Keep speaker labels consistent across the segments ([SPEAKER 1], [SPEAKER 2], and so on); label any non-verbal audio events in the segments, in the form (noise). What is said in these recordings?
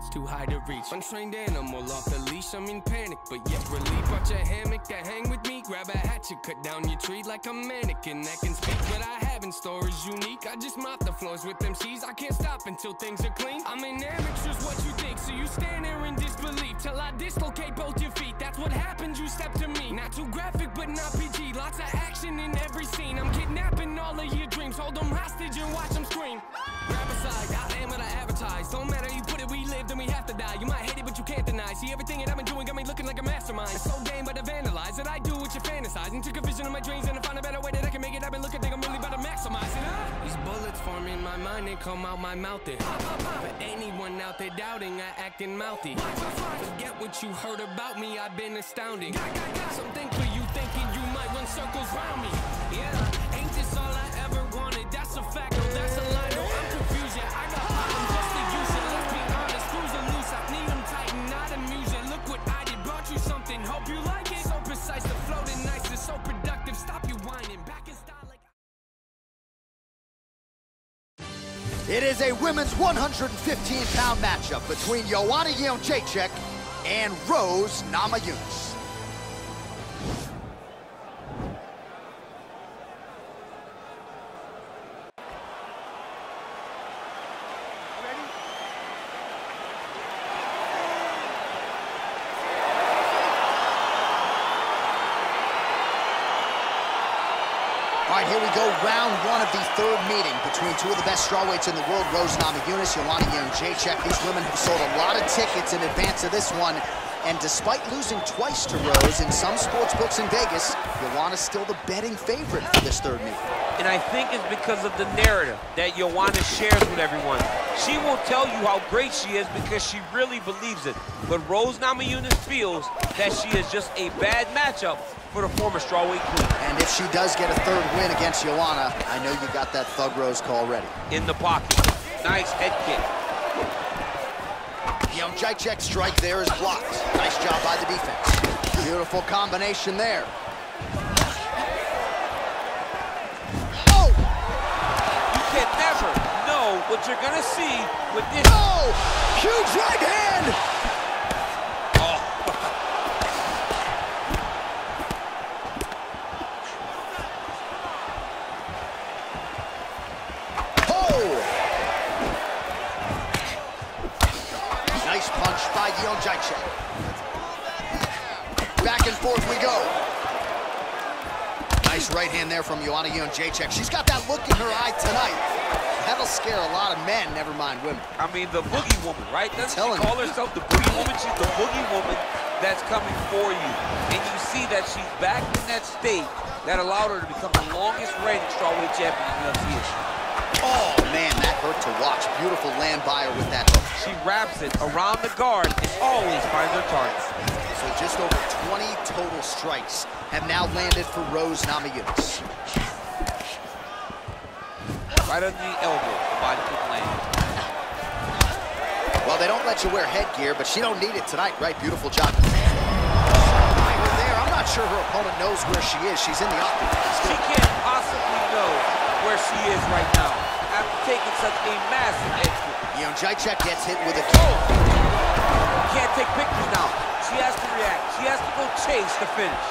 [SPEAKER 1] it's too high to reach. Untrained animal off the leash, I'm in panic, but yet relief. Brought your hammock to hang with me. Grab a hatchet, cut down your tree like a mannequin that can speak. What I have in store is unique. I just mop the floors with them. I can't stop until things are clean. I'm an amateur's what you think, so you stand there in disbelief till I dislocate both your feet. That's what happens, you step to me. Not too graphic, but not PG. Lots of action in every scene. I'm kidnapping all of your dreams. Hold them hostage and watch them scream. It, but you can't deny. See everything that I've been doing got me looking like a mastermind. It's so game, but I vandalize it. I do what you fantasize. And took a vision of my dreams and I find a better way that I can make it. I've been looking, think I'm really about to maximize it. Huh? These bullets form in my mind and come out my mouth. It. For anyone out there doubting, I acting mouthy. Forget what you heard about me, I've been astounding. Something for you thinking you might run circles round me. Yeah, ain't this all I ever wanted? That's a fact, no, that's a lie. It is
[SPEAKER 2] a women's 115-pound matchup between Joanna Jędrzejczyk and Rose Namajunas. Right, here we go, round one of the third meeting between two of the best strawweights in the world, Rose Namajunas, Joanna Jędrzejczyk. These women have sold a lot of tickets in advance of this one, and despite losing twice to Rose in some sports books in Vegas, Joanna's still the betting favorite for this third meeting.
[SPEAKER 3] And I think it's because of the narrative that Joanna shares with everyone. She will tell you how great she is because she really believes it. But Rose Namajunas feels that she is just a bad matchup for the former strawweight queen.
[SPEAKER 2] And if she does get a third win against Joanna, I know you got that Thug Rose call ready.
[SPEAKER 3] In the pocket. Nice head kick.
[SPEAKER 2] Jędrzejczyk's strike there is blocked. Nice job by the defense. Beautiful combination there. Oh!
[SPEAKER 3] You never know what you're gonna see with this.
[SPEAKER 2] Oh! Huge right hand! Oh! Nice punch by Jędrzejczyk. Back and forth we go. Nice right hand there from Joanna Jędrzejczyk. She's got that look in her eye tonight. That'll scare a lot of men, never mind women.
[SPEAKER 3] I mean, the boogie woman, right? Doesn't she call
[SPEAKER 2] you.
[SPEAKER 3] herself the boogie woman? She's the boogie woman that's coming for you. And you see that she's back in that state that allowed her to become the longest reigning strawweight champion in UFC history.
[SPEAKER 2] Oh, man, that hurt to watch. Beautiful land by her with that hook.
[SPEAKER 3] She wraps it around the guard and always finds her target.
[SPEAKER 2] So just over 20 total strikes have now landed for Rose Namajunas.
[SPEAKER 3] Right under the elbow, the body kick lands.
[SPEAKER 2] Well, they don't let you wear headgear, but she don't need it tonight, right? Beautiful job. Her there, I'm not sure her opponent knows where she is. She's in the octagon.
[SPEAKER 3] She can't where she is right now after taking such a massive exit.
[SPEAKER 2] Jędrzejczyk gets hit with a kick.
[SPEAKER 3] Can't take pictures now. She has to react. She has to go chase the finish.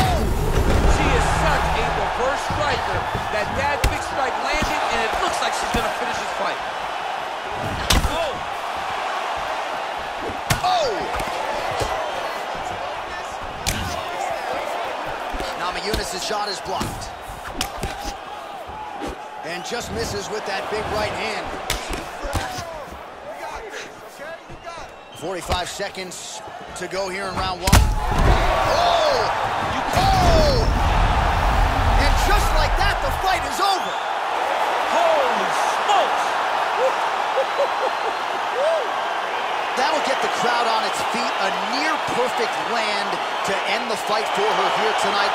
[SPEAKER 2] Oh!
[SPEAKER 3] She is such a reverse striker that that big strike landed, and it looks like she's gonna finish this fight. Oh!
[SPEAKER 2] Oh! Namajunas' shot is blocked. And just misses with that big right hand. 45 seconds to go here in round one. Oh! You oh! And just like that, the fight is over.
[SPEAKER 3] Holy smokes!
[SPEAKER 2] That'll get the crowd on its feet. A near perfect land to end the fight for her here tonight.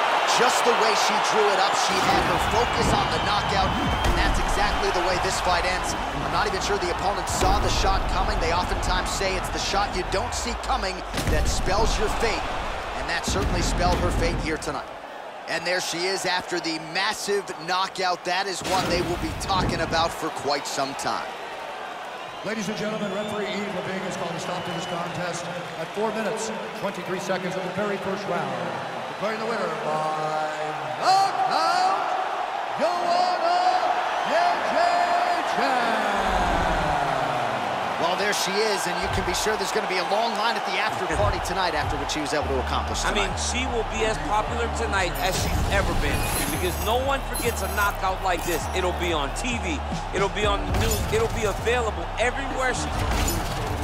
[SPEAKER 2] Just the way she drew it up. She had her focus on the knockout, and that's exactly the way this fight ends. I'm not even sure the opponent saw the shot coming. They oftentimes say it's the shot you don't see coming that spells your fate, and that certainly spelled her fate here tonight. And there she is after the massive knockout. That is one they will be talking about for quite some time.
[SPEAKER 4] Ladies and gentlemen, referee Yves Lavigne has called a stop to this contest at 4 minutes, 23 seconds of the very first round. Declaring the winner by knockout, Joanna Jędrzejczyk.
[SPEAKER 2] Well, there she is, and you can be sure there's going to be a long line at the after (laughs) party tonight after what she was able to accomplish tonight.
[SPEAKER 3] I mean, she will be as popular tonight as she's ever been because no one forgets a knockout like this. It'll be on TV. It'll be on the news. It'll be available everywhere she can be.